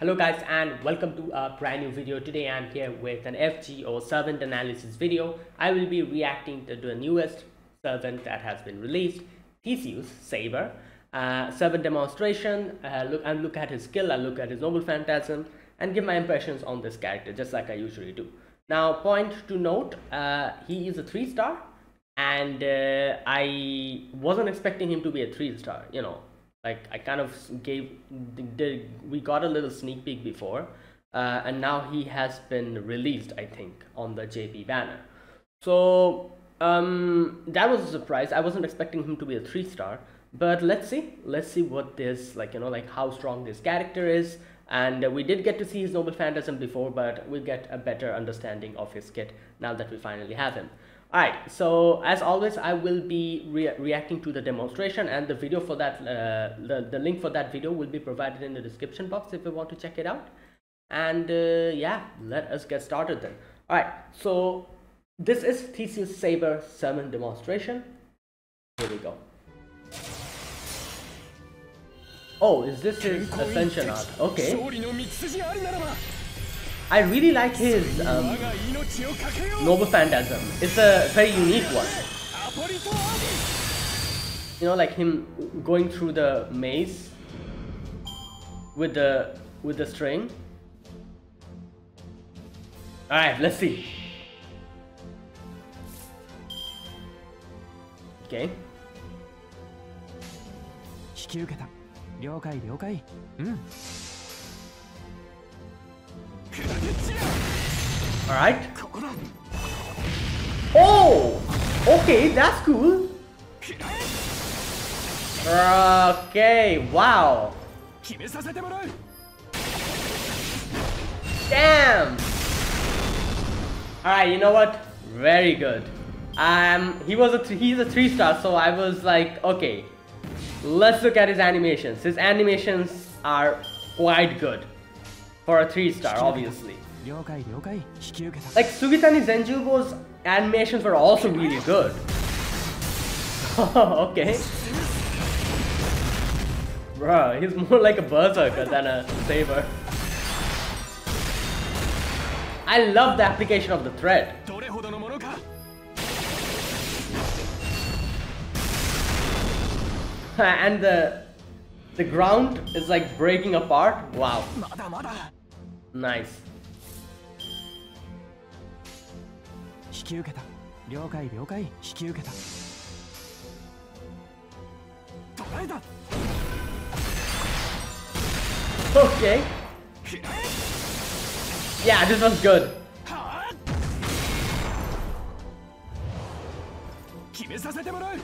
Hello guys and welcome to a brand new video. Today I'm here with an FGO servant analysis video. I will be reacting to the newest servant that has been released, Theseus Saber. Uh, servant demonstration, uh, look and look at his skill, I look at his noble phantasm and give my impressions on this character just like I usually do. Now point to note, uh, he is a 3 star and uh, I wasn't expecting him to be a 3 star, you know, like I kind of gave did we got a little sneak peek before uh, and now he has been released I think on the JP banner. So um, that was a surprise. I wasn't expecting him to be a three star but let's see. Let's see what this like you know like how strong this character is. And we did get to see his noble phantasm before but we'll get a better understanding of his kit now that we finally have him Alright, so as always, I will be re reacting to the demonstration and the video for that, uh, the, the link for that video will be provided in the description box if you want to check it out. And uh, yeah, let us get started then. Alright, so this is Theseus Saber Servant demonstration. Here we go. Oh, is this his Ascension art? Okay. I really like his um, Noble Phantasm. It's a very unique one. You know, like him going through the maze with the with the string. All right, let's see. Okay. 引き受けた了解了解うん Alright. Oh! Okay, that's cool. Okay, wow. Damn! Alright, you know what? Very good. Um, he was a he's a three star, so I was like, okay, let's look at his animations. His animations are quite good. For a 3 star, obviously. Like, Sugitani Zenjubo's animations were also really good. okay. Bruh, he's more like a berserker than a saber. I love the application of the thread. and the the ground is like breaking apart. Wow. Nice. 引き受けた了解了解引き受けた捉えた Okay. Yeah, this was good. 決めさせてもらう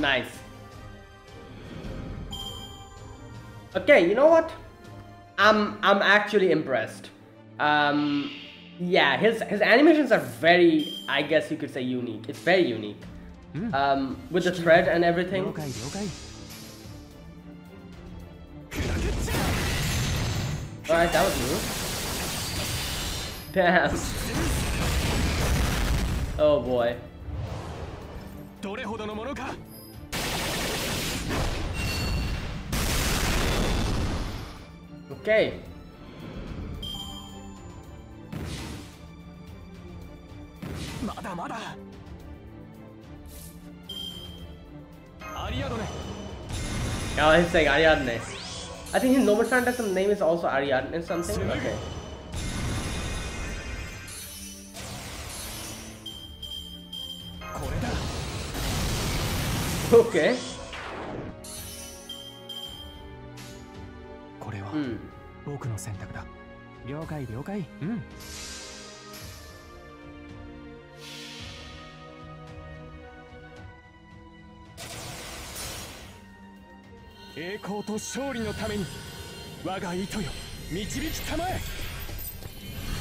Nice. Okay, you know what? I'm I'm actually impressed. Um, yeah, his his animations are very, I guess you could say, unique. It's very unique. Hmm. Um, with the thread and everything. Okay, okay. Alright, that was new. Damn. Oh boy. Okay. Oh, he's saying Ariadne. I think his noble phantasm name is also Ariadne something. Okay. Okay. の選択だ。了解了解。うん。栄光と勝利のために我が糸よ導きたまえ。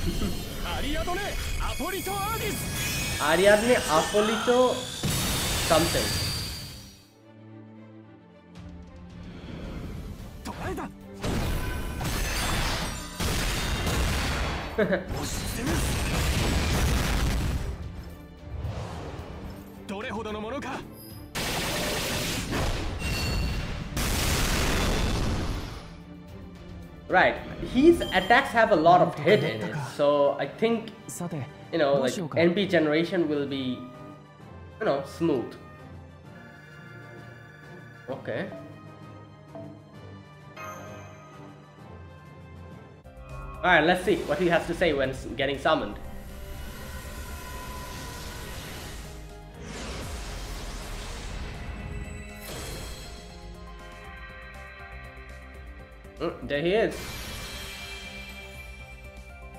アリアドネアポリトアーディス。アリアドネアポリト something right, his attacks have a lot of hit in it, so I think, you know, like, NP generation will be, you know, smooth. Okay. Alright, let's see what he has to say when getting summoned. Mm, there he is.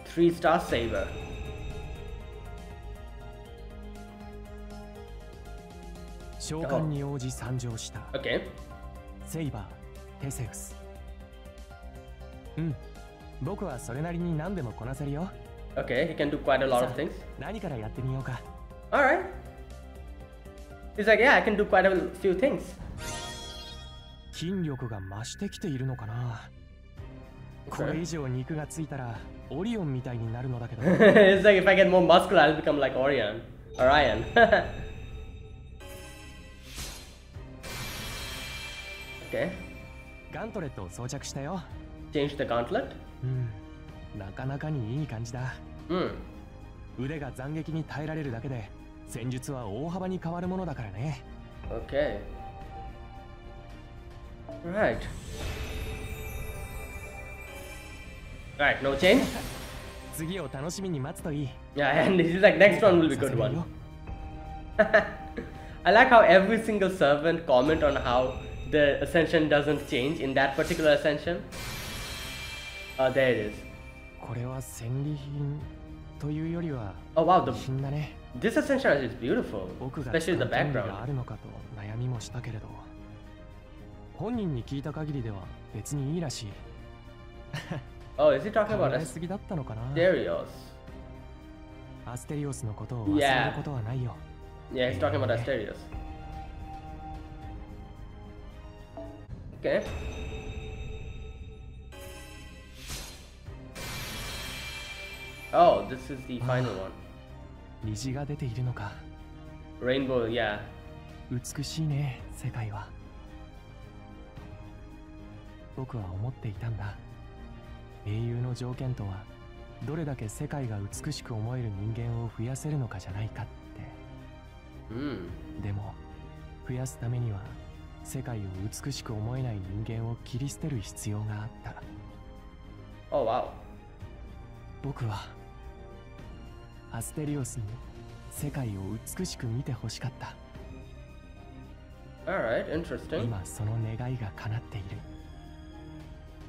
Three star saber. Oh. Okay. Saber, Theseus. うん。Hmm. 僕はそれなりに何でもこなせるよ。Okay, he can do quite a lot of things. 何からやってみようか。Alright. He's like, yeah, I can do quite a few things. 筋力が増してきているのかなこれ以上肉がついたらオリオンみたいになるのだけど It's like if I get more muscular I'll become like Orion Orion Okay ガントレットを装着したよ Change the gauntlet? うんなかなかにいい感じだうん腕が斬撃に耐えられるだけで戦術は大幅に変わるものだからね Okay Right. Right, no change? Yeah, and this is like next one will be good one. I like how every single servant comment on how the ascension doesn't change in that particular ascension. Oh, there it is. Oh wow, the, this ascension is beautiful, especially the background. 本人に聞いた限りでは別にいいらしい。oh, is he talking about すぎだったのかな Asterios? アステリオスのことを忘れることはないよ。Yeah, he's talking about Asterios. Okay. Oh, this is the final one. 虹が出ているのか。Rainbow, yeah. 美しいね、世界は。僕は思っていたんだ英雄の条件とはどれだけ世界が美しく思える人間を増やせるのかじゃないかって、うん、でも増やすためには世界を美しく思えない人間を切り捨てる必要があった Oh wow 僕はアステリオスに世界を美しく見てほしかった Alright, interesting 今その願いが叶っている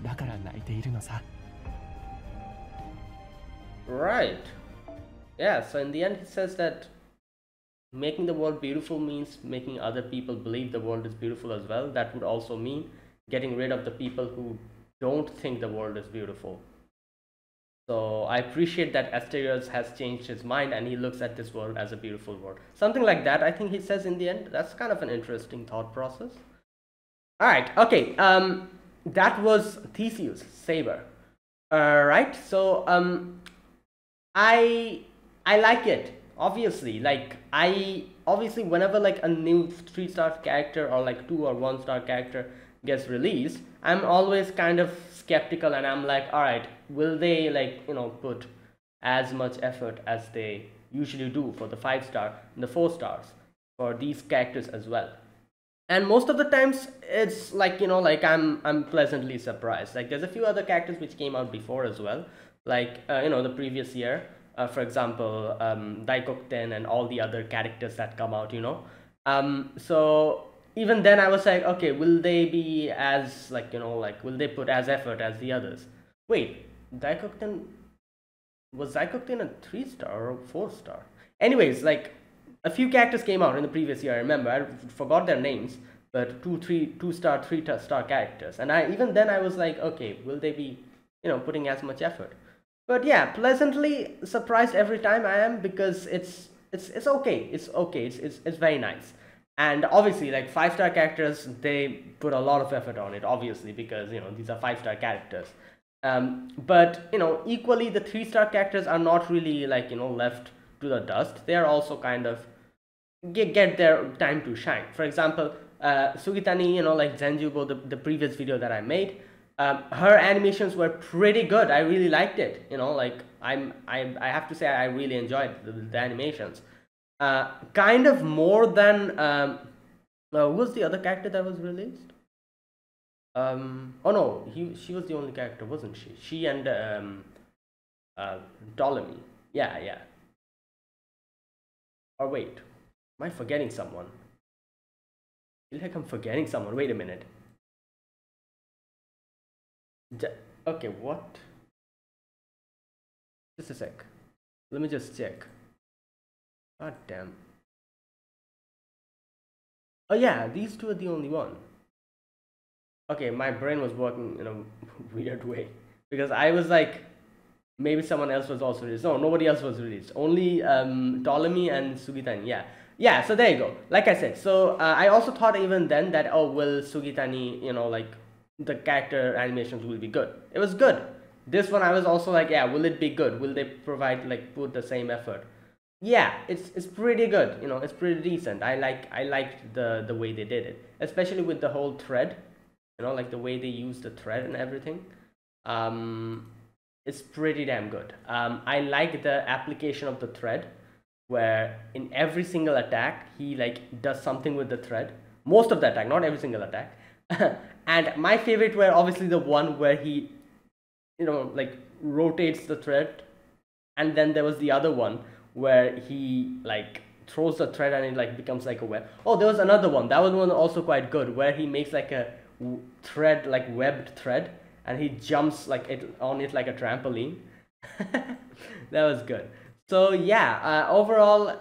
だから泣いているのさ Right. Yeah, so in the end he says that making the world beautiful means making other people believe the world is beautiful as well. That would also mean getting rid of the people who don't think the world is beautiful. So I appreciate that Asterios has changed his mind and he looks at this world as a beautiful world. Something like that, I think he says in the end. That's kind of an interesting thought process. All right, okay. Um, that was Theseus Saber. All right, so um, I I like it. Obviously, like I obviously whenever like a new three star character or like two or one star character gets released, I'm always kind of skeptical and I'm like, all right, will they like you know put as much effort as they usually do for the five star and the four stars for these characters as well? And most of the times it's like you know like i'm i'm pleasantly surprised. Like there's a few other characters which came out before as well. Like uh, you know the previous year uh, for example um daikokuten and all the other characters that come out you know? Um so even then i was like okay will they be as like you know like will they put as effort as the others? Wait daikokuten was daikokuten a three star or four star anyways like a few characters came out in the previous year. I remember I forgot their names, but two, three, two star, three star characters. And I even then I was like, okay, will they be, you know, putting as much effort? But yeah, pleasantly surprised every time I am because it's it's it's okay. It's okay. It's it's, it's very nice. And obviously, like five star characters, they put a lot of effort on it. Obviously, because you know these are five star characters. Um, but you know, equally the three star characters are not really like you know left to the dust. They are also kind of get, get their time to shine. For example, uh, Sugitani, you know, like Zenjubo, the, the previous video that I made, um, her animations were pretty good i really liked it you know like i'm i, I have to say i really enjoyed the, the animations uh, kind of more than um, uh, who was the other character that was released um oh no he she was the only character wasn't she? She and um uh ptolemy yeah yeah. Or wait am i forgetting someone? I feel like i'm forgetting someone. Wait a minute. Okay what? Just a sec. Let me just check. God damn. Oh yeah these two are the only one okay my brain was working in a weird way. Because i was like maybe someone else was also released. No nobody else was released. Only um ptolemy and sugitani yeah. Yeah so there you go. Like i said so uh, i also thought even then that oh will sugitani you know like the character animations will be good. It was good. This one i was also like yeah will it be good? Will they provide like put the same effort? Yeah it's it's pretty good you know it's pretty decent. I like i liked the the way they did it. Especially with the whole thread know like the way they use the thread and everything um it's pretty damn good. Um i like the application of the thread where in every single attack he like does something with the thread. Most of the attack not every single attack. And my favorite were obviously the one where he you know like rotates the thread. And then there was the other one where he like throws the thread and it like becomes like a web. Oh there was another one. That was one also quite good where he makes like a thread like webbed thread and he jumps like it on it like a trampoline. That was good. So yeah uh, overall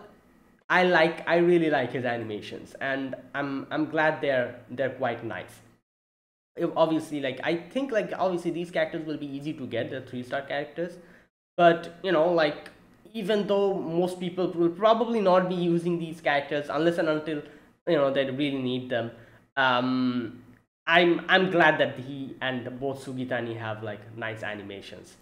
i like i really like his animations and i'm i'm glad they're they're quite nice. Obviously like i think like obviously these characters will be easy to get the three star characters but you know like even though most people will probably not be using these characters unless and until you know they really need them um I'm I'm glad that he and both Sugitani have like nice animations.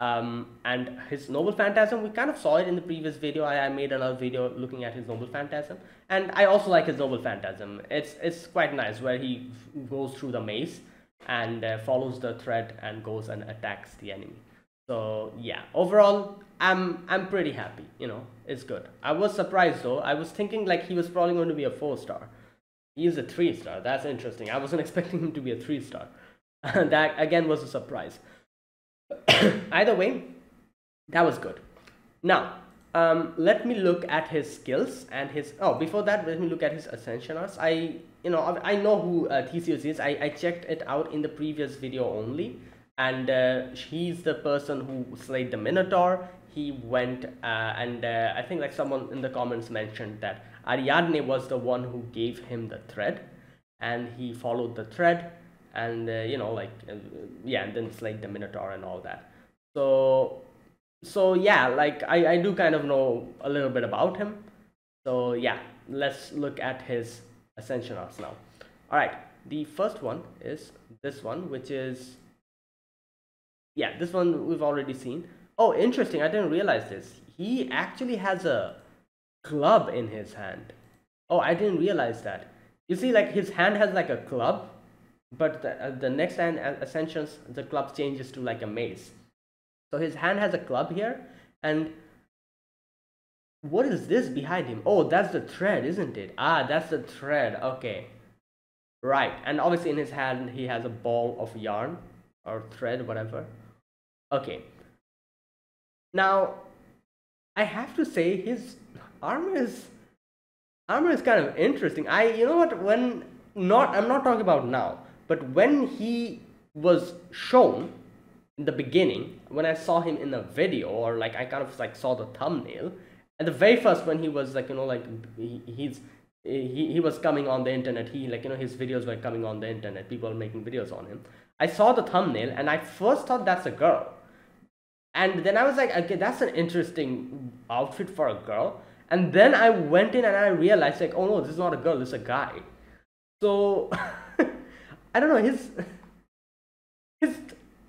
Um, and his Noble Phantasm, we kind of saw it in the previous video. I, I made another video looking at his Noble Phantasm, and I also like his Noble Phantasm. It's it's quite nice where he goes through the maze and uh, follows the thread and goes and attacks the enemy. So yeah, overall, I'm I'm pretty happy. You know, it's good. I was surprised though. I was thinking like he was probably going to be a four star he is a three star. That's interesting. I wasn't expecting him to be a three star. that again was a surprise. Either way, that was good. Now, um, let me look at his skills and his. Oh, before that, let me look at his ascension arts. I, you know, I know who uh, Theseus is. I, I checked it out in the previous video only, and uh, he's the person who slayed the Minotaur. He went uh, and uh, I think like someone in the comments mentioned that Ariadne was the one who gave him the thread and he followed the thread and uh, you know like uh, yeah and then it's like the minotaur and all that. So so yeah like I, I do kind of know a little bit about him. So yeah let's look at his ascension arts now. All right the first one is this one which is yeah this one we've already seen. Oh interesting i didn't realize this. He actually has a club in his hand. Oh, I didn't realize that. You see, like his hand has like a club, but the, uh, the next hand uh, ascensions, the club changes to like a mace. So his hand has a club here, and what is this behind him? Oh, that's the thread, isn't it? Ah, that's the thread. Okay. Right. And obviously in his hand, he has a ball of yarn or thread, whatever. Okay. Now, I have to say his armor is armor is kind of interesting. I you know what when not I'm not talking about now, but when he was shown in the beginning, when I saw him in a video or like I kind of like saw the thumbnail, at the very first when he was like you know like he, he's he, he was coming on the internet he like you know his videos were coming on the internet people were making videos on him. I saw the thumbnail and i first thought that's a girl. And then i was like okay that's an interesting outfit for a girl and then I went in and I realized like, oh no, this is not a girl, this is a guy. So I don't know, his his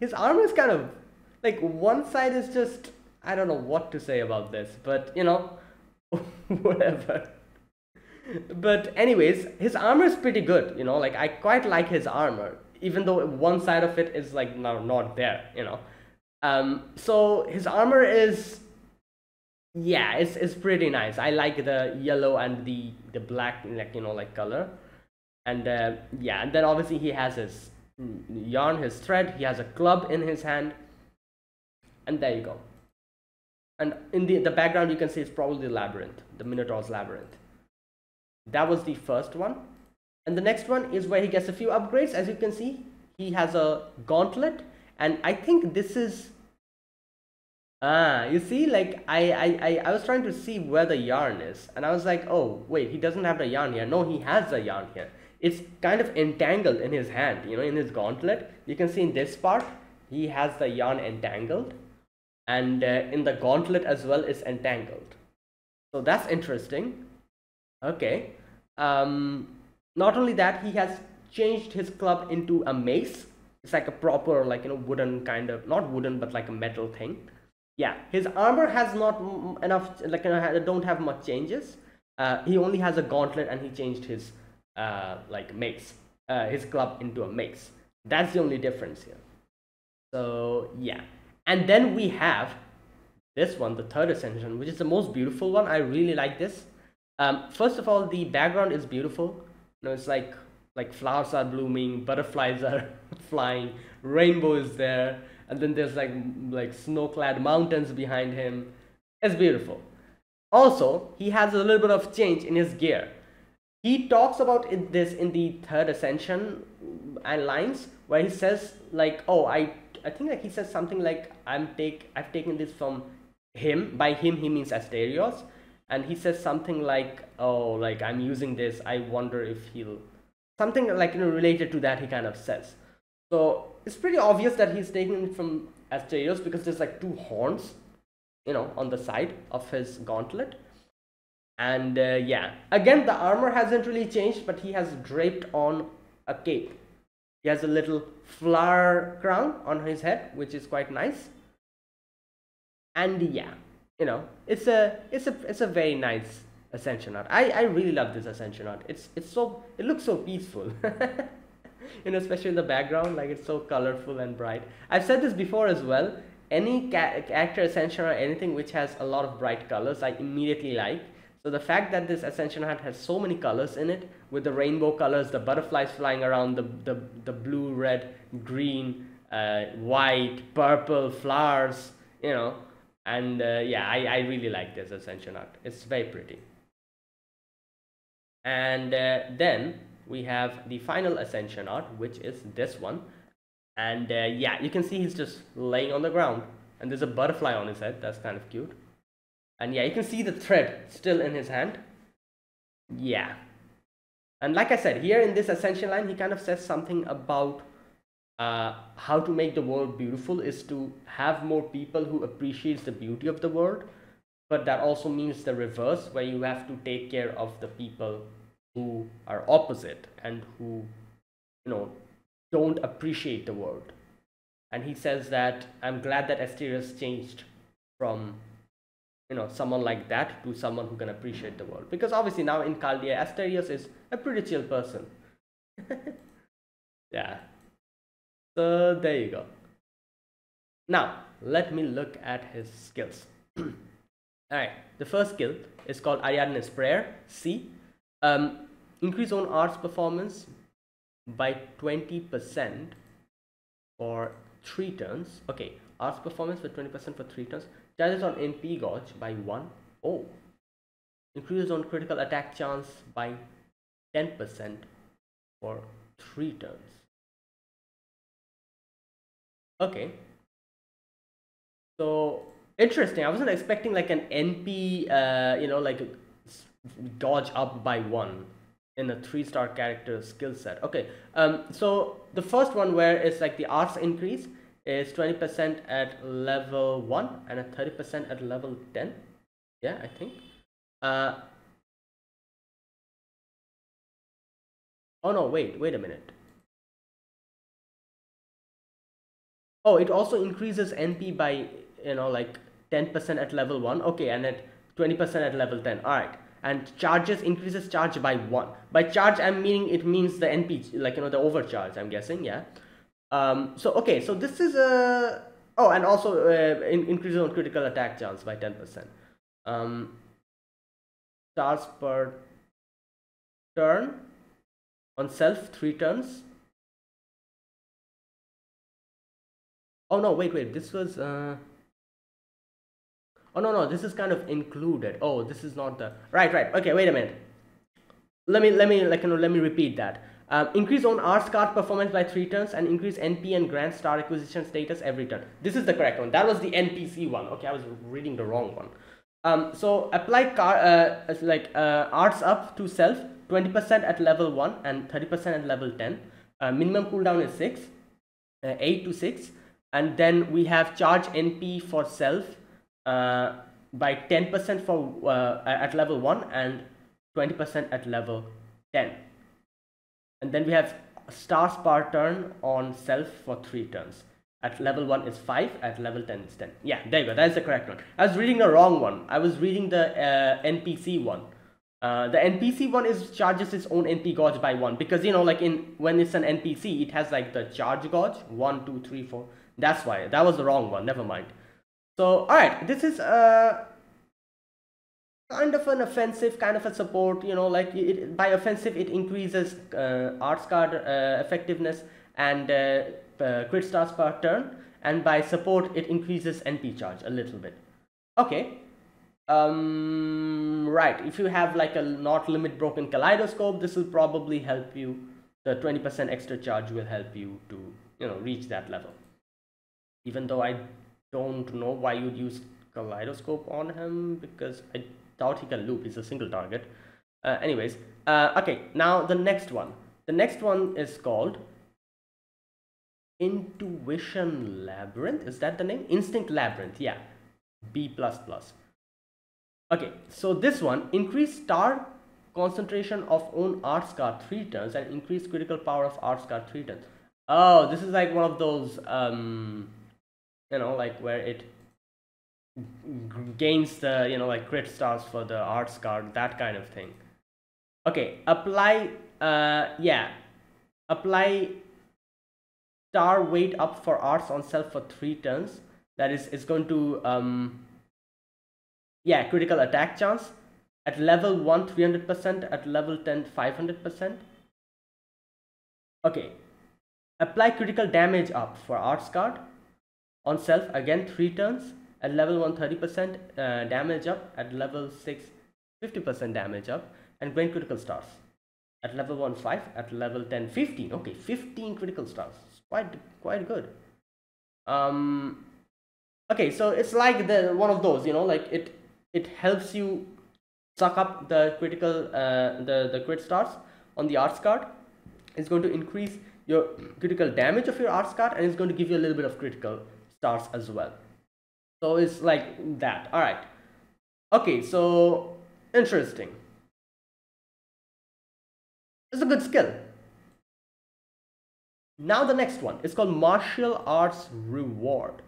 his arm is kind of like one side is just I don't know what to say about this, but you know, whatever. But anyways, his armor is pretty good, you know, like I quite like his armor. even though one side of it is like now not there you know um so his armor is yeah it's, it's pretty nice. I like the yellow and the the black like you know like color. And uh, yeah and then obviously he has his yarn his thread. He has a club in his hand. And there you go. And in the the background you can see it's probably the labyrinth the minotaur's labyrinth. That was the first one. And the next one is where he gets a few upgrades. As you can see he has a gauntlet. And i think this is ah you see like I, I i i was trying to see where the yarn is and i was like oh wait he doesn't have the yarn here. No he has the yarn here. It's kind of entangled in his hand you know in his gauntlet. You can see in this part he has the yarn entangled and uh, in the gauntlet as well is entangled. So that's interesting. Okay um not only that he has changed his club into a mace. It's like a proper like you know wooden kind of not wooden but like a metal thing yeah his armor has not enough like know, don't have much changes. Uh, he only has a gauntlet and he changed his uh, like mace uh, his club into a mace. That's the only difference here. So yeah. And then we have this one the third ascension which is the most beautiful one. I really like this. Um, first of all the background is beautiful. You know it's like like flowers are blooming butterflies are flying rainbow is there and then there's like like snow-clad mountains behind him. It's beautiful. Also he has a little bit of change in his gear. He talks about in this in the third ascension and uh, lines where he says like oh i i think like he says something like i'm take i've taken this from him. By him he means asterios. And he says something like oh like i'm using this. I wonder if he'll something like you know related to that he kind of says so it's pretty obvious that he's taken it from asterios because there's like two horns you know on the side of his gauntlet. And uh, yeah. Again the armor hasn't really changed but he has draped on a cape. He has a little flower crown on his head which is quite nice. And yeah you know it's a it's a it's a very nice ascension art. I i really love this ascension art. It's it's so it looks so peaceful you know especially in the background like it's so colorful and bright. I've said this before as well. Any character ascension or anything which has a lot of bright colors i immediately like. So the fact that this ascension hat has so many colors in it with the rainbow colors the butterflies flying around the the, the blue red green uh, white purple flowers you know. And uh, yeah I, I really like this ascension art it's very pretty. And uh, then we have the final ascension art which is this one. And uh, yeah you can see he's just laying on the ground and there's a butterfly on his head. That's kind of cute. And yeah you can see the thread still in his hand. Yeah. And like i said here in this ascension line he kind of says something about uh, how to make the world beautiful is to have more people who appreciates the beauty of the world. But that also means the reverse where you have to take care of the people who are opposite and who you know don't appreciate the world and he says that i'm glad that asterios changed from you know someone like that to someone who can appreciate the world because obviously now in Chaldea Asterios is a pretty chill person yeah so there you go. Now, let me look at his skills. Alright, the first skill is called Ariadne's Prayer, C. Um, increase on arts performance by 20% for 3 turns. Okay, arts performance for 20% for 3 turns. Charges on NP gauge by 1. Oh. Increases on critical attack chance by 10% for 3 turns. Okay. So interesting. I wasn't expecting like an NP, uh, you know, like dodge up by one in a three star character skill set. Okay. Um. So the first one where it's like the arts increase is 20% at level 1 and a 30% at level 10 yeah i think uh oh no wait wait a minute oh it also increases np by you know like 10% at level 1 okay and at 20% at level 10 all right and charges increases charge by one. By charge i'm meaning it means the np like you know the overcharge i'm guessing yeah? Um so okay so this is a oh and also uh, in, increases on critical attack chance by 10 percent. Um stars per turn on self three turns. Oh no wait wait this was uh oh no no this is kind of included. Oh this is not the right right. Okay wait a minute. Let me let me like you know let me repeat that. Um, increase on arts card performance by three turns and increase np and grand star acquisition status every turn. This is the correct one. That was the npc one. Okay i was reading the wrong one. Um, so apply car uh, like uh, arts up to self 20% at level 1 and 30% at level 10 uh, minimum cooldown is 6 uh, 8 to 6 and then we have charge np for self uh, by 10% for uh, at level 1 and 20% at level 10 and then we have stars per turn on self for 3 turns. At level 1 is 5 at level 10 is 10 yeah there you go. That's the correct one. I was reading the wrong one. I was reading the uh, npc one. Uh, the npc one is charges its own np gauge by one because you know like in when it's an npc it has like the charge gauge one two three four. That's why. That was the wrong one. Never mind so all right this is a kind of an offensive kind of a support you know like it, by offensive it increases uh, arts card uh, effectiveness and uh, uh, crit stars per turn. And by support it increases np charge a little bit. Okay. Um right if you have like a not limit broken kaleidoscope this will probably help you the 20% extra charge will help you to you know reach that level. Even though i don't know why you'd use kaleidoscope on him because i doubt he can loop he's a single target. Uh, anyways uh, okay now the next one. The next one is called intuition labyrinth. Is that the name? Instinct labyrinth yeah. B okay so this one increase star concentration of own arts card three turns and increase critical power of arts card three turns. Oh this is like one of those um you know like where it gains the you know like crit stars for the arts card that kind of thing. Okay apply uh yeah. Apply star weight up for arts on self for three turns. That is it's going to um yeah critical attack chance. At level 1 300% at level 10 500% okay. Apply critical damage up for arts card on self again three turns at level 1 30% uh, damage up at level 6 50% damage up and gain critical stars at level 1 5 at level 10 15 okay 15 critical stars. Quite quite good. Um okay so it's like the one of those you know like it it helps you suck up the critical uh, the the crit stars on the arts card. It's going to increase your critical damage of your arts card and it's going to give you a little bit of critical stars as well. So it's like that. All right. Okay so interesting. It's a good skill. Now the next one. Is called martial arts reward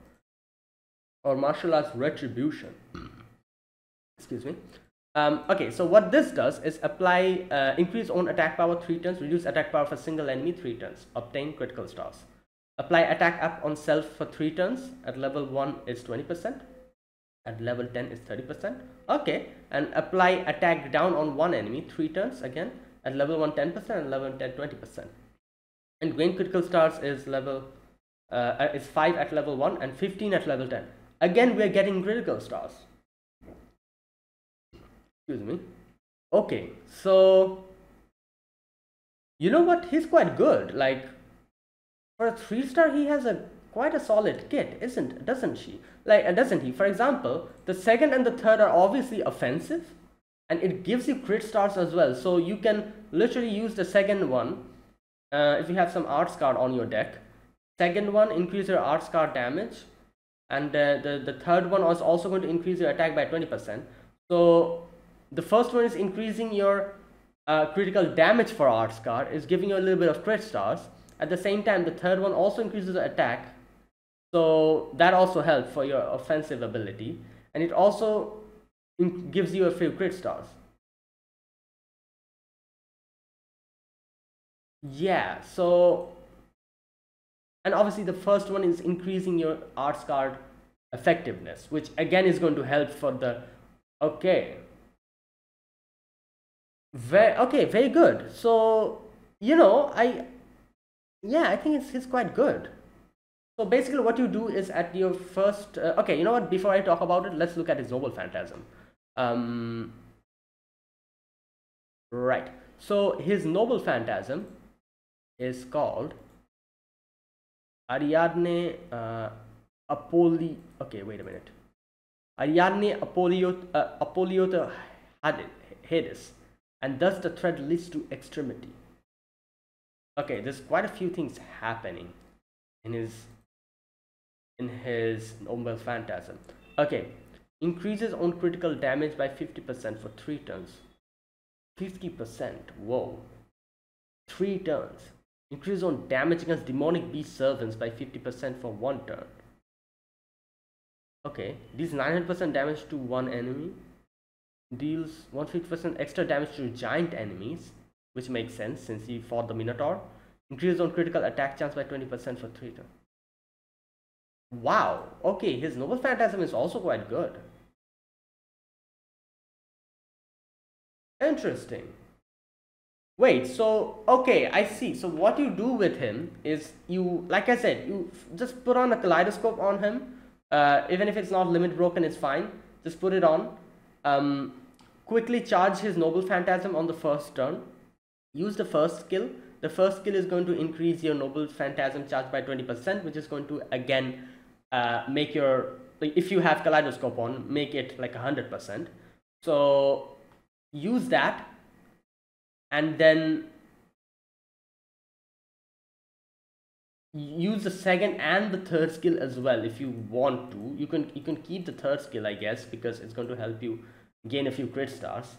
or martial arts retribution. Excuse me. Um, okay so what this does is apply uh, increase own attack power three turns reduce attack power for single enemy three turns obtain critical stars apply attack up on self for three turns at level 1 is 20 percent at level 10 is 30 percent. Okay and apply attack down on one enemy three turns again at level 1 10 percent and level 10 20 percent. And gain critical stars is level uh, is 5 at level 1 and 15 at level 10 again we are getting critical stars. Excuse me. Okay so you know what? He's quite good. Like for a three star he has a quite a solid kit isn't doesn't she? Like uh, doesn't he? For example the second and the third are obviously offensive and it gives you crit stars as well. So you can literally use the second one uh, if you have some arts card on your deck. Second one increase your arts card damage and uh, the the third one is also going to increase your attack by 20 percent. So the first one is increasing your uh, critical damage for arts card is giving you a little bit of crit stars at the same time, the third one also increases the attack. So that also helps for your offensive ability. And it also gives you a few crit stars. Yeah, so... And obviously the first one is increasing your arts card effectiveness, which again is going to help for the... Okay. Very, okay, very good. So, you know, I yeah i think it's, it's quite good so basically what you do is at your first uh, okay you know what before i talk about it let's look at his noble phantasm um right so his noble phantasm is called Ariadne uh. Okay, wait a minute. Ariadne Apollio, uh, Apollio Hades, and thus the thread leads to extremity. Okay, there's quite a few things happening in his in his noble phantasm. Okay, increases on critical damage by 50% for three turns. 50%. Whoa. Three turns. Increase on damage against demonic beast servants by 50% for one turn. Okay, deals 900% damage to one enemy. Deals 150% extra damage to giant enemies, which makes sense since he fought the Minotaur. Increase on critical attack chance by 20% for three turns. Wow, okay, his Noble Phantasm is also quite good. Interesting. Wait, so, okay, I see. So what you do with him is you, like I said, you just put on a kaleidoscope on him. Uh, even if it's not limit broken, it's fine. Just put it on. Um, quickly charge his Noble Phantasm on the first turn. Use the first skill. The first skill is going to increase your Noble Phantasm charge by 20%, which is going to, again, uh, make your, if you have kaleidoscope on, make it like 100%. So use that and then use the second and the third skill as well if you want to you can you can keep the third skill i guess because it's going to help you gain a few crit stars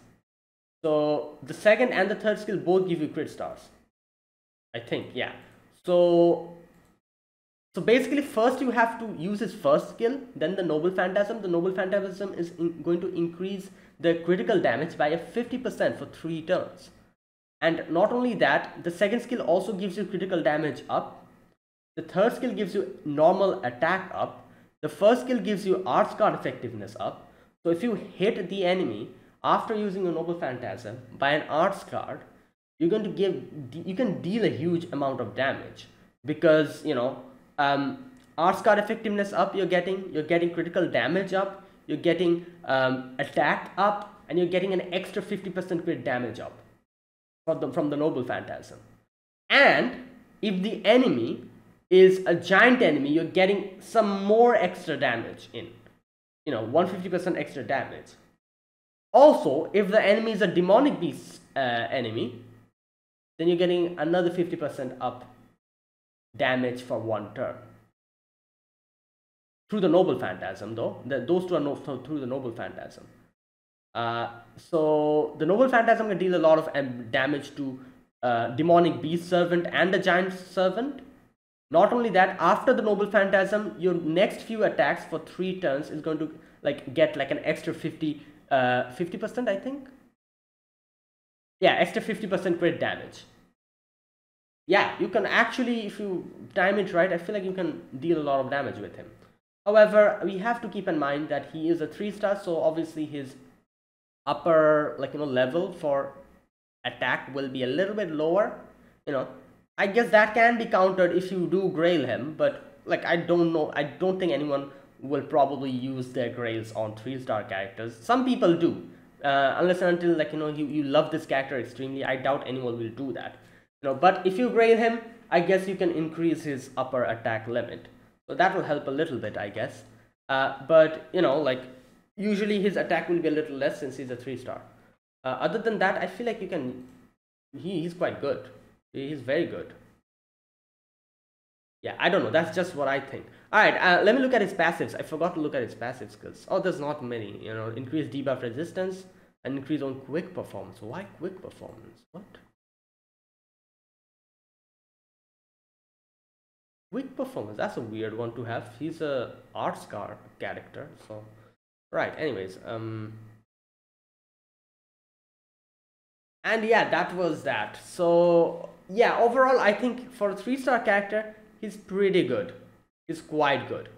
so the second and the third skill both give you crit stars i think yeah so so basically first you have to use his first skill then the noble phantasm the noble phantasm is going to increase the critical damage by a 50% for three turns and not only that, the second skill also gives you critical damage up. The third skill gives you normal attack up. The first skill gives you arts card effectiveness up. So if you hit the enemy after using a noble phantasm by an arts card, you're going to give you can deal a huge amount of damage because you know um, arts card effectiveness up you're getting you're getting critical damage up you're getting um, attack up and you're getting an extra 50% crit damage up from the, from the noble phantasm. And if the enemy is a giant enemy, you're getting some more extra damage in. You know, 150% extra damage. Also, if the enemy is a demonic beast uh, enemy, then you're getting another 50% up damage for one turn. Through the noble phantasm, though, the, those two are no, through the noble phantasm. Uh, so the Noble Phantasm can deal a lot of um, damage to uh, Demonic Beast Servant and the Giant Servant. Not only that, after the Noble Phantasm, your next few attacks for three turns is going to like get like an extra 50 uh 50% I think. Yeah, extra 50% crit damage. Yeah, you can actually, if you time it right, I feel like you can deal a lot of damage with him. However, we have to keep in mind that he is a 3 star, so obviously his upper like you know level for attack will be a little bit lower you know i guess that can be countered if you do grail him but like i don't know i don't think anyone will probably use their grails on three star characters. Some people do. Uh, unless and until like you know you, you love this character extremely i doubt anyone will do that. You know but if you grail him i guess you can increase his upper attack limit. So that will help a little bit i guess. Uh, but you know like usually his attack will be a little less since he's a three star. Uh, other than that i feel like you can he, he's quite good. He's very good yeah i don't know. That's just what i think. All right uh, let me look at his passives. I forgot to look at his passive skills oh there's not many you know. Increase debuff resistance and increase on quick performance. Why quick performance? What? Quick performance that's a weird one to have. He's a art scar character so right anyways um and yeah that was that. So yeah overall i think for a three star character he's pretty good. He's quite good.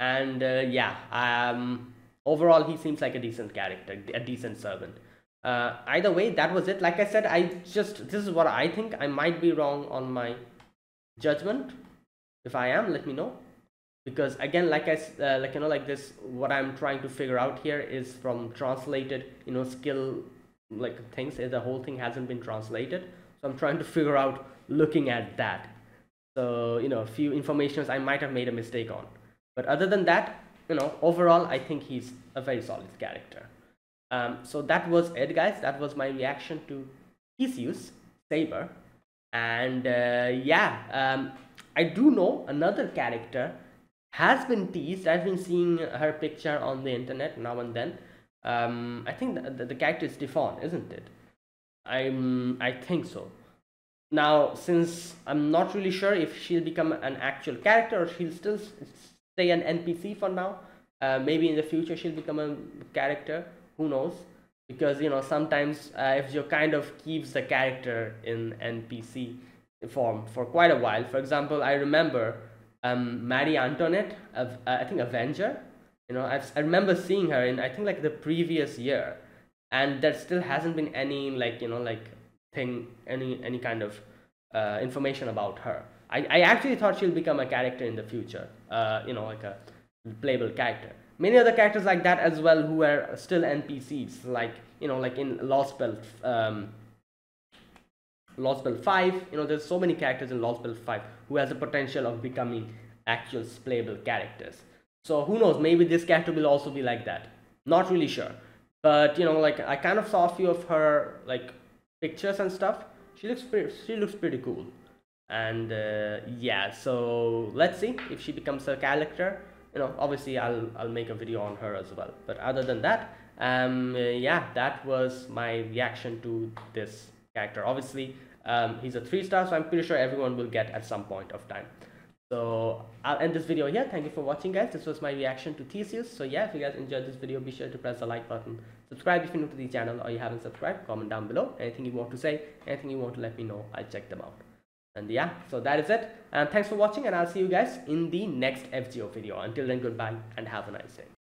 And uh, yeah um overall he seems like a decent character a decent servant. Uh, either way that was it. Like i said i just this is what i think. I might be wrong on my judgment. If i am let me know. Because again like i uh, like you know like this what i'm trying to figure out here is from translated you know skill like things. The whole thing hasn't been translated. So i'm trying to figure out looking at that so you know a few informations i might have made a mistake on. But other than that you know overall i think he's a very solid character. Um, so that was it guys. That was my reaction to Theseus Saber. And uh, yeah um, I do know another character has been teased. I've been seeing her picture on the internet now and then. Um, I think the, the, the character is Typhon isn't it? I'm I think so now since I'm not really sure if she'll become an actual character or she'll still stay an NPC for now uh, maybe in the future she'll become a character who knows? Because you know sometimes uh, if you kind of keeps the character in npc form for quite a while for example i remember um, marie antoinette uh, i think avenger you know I've, i remember seeing her in i think like the previous year and there still hasn't been any like you know like thing any any kind of uh, information about her. I, I actually thought she'll become a character in the future uh, you know like a playable character. Many other characters like that as well who are still npcs like you know like in lost belt um, lost belt 5 you know there's so many characters in lost belt 5 who has the potential of becoming actual playable characters. So who knows maybe this character will also be like that. Not really sure. But you know like i kind of saw a few of her like pictures and stuff she looks pretty she looks pretty cool. And uh, yeah so let's see if she becomes a character. You know obviously i'll i'll make a video on her as well. But other than that um yeah that was my reaction to this character. Obviously um he's a three star so i'm pretty sure everyone will get at some point of time. So i'll end this video here. Thank you for watching guys. This was my reaction to theseus. So yeah if you guys enjoyed this video be sure to press the like button subscribe if you're new to the channel or you haven't subscribed comment down below. Anything you want to say anything you want to let me know i'll check them out. And yeah so that is it. And thanks for watching and i'll see you guys in the next fgo video. Until then goodbye and have a nice day